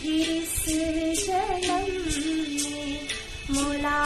फिर से जलम् मुला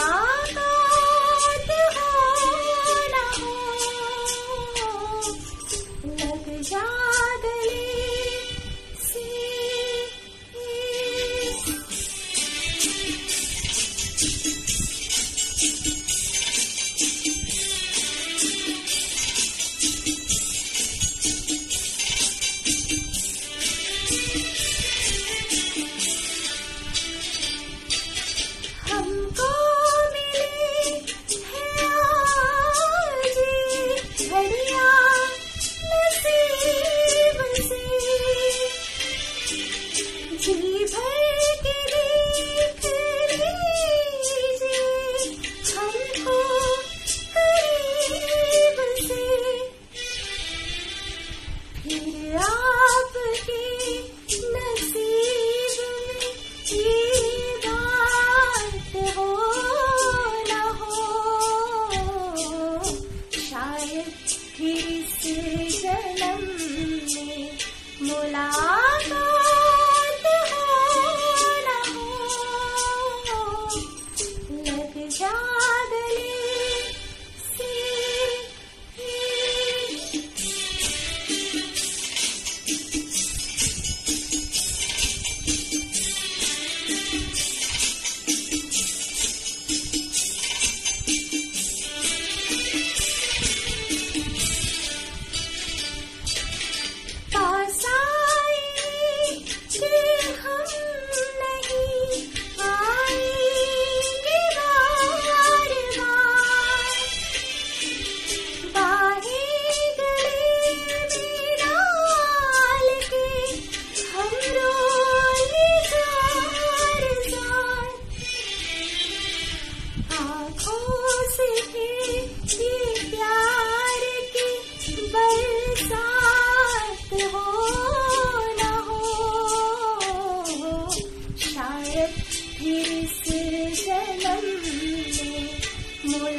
शायद फिर साथ हो न हो। शायद फिर से जन्म में